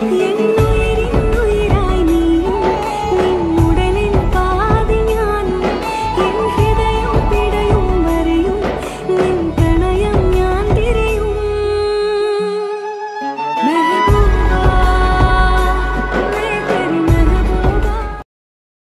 Yeah.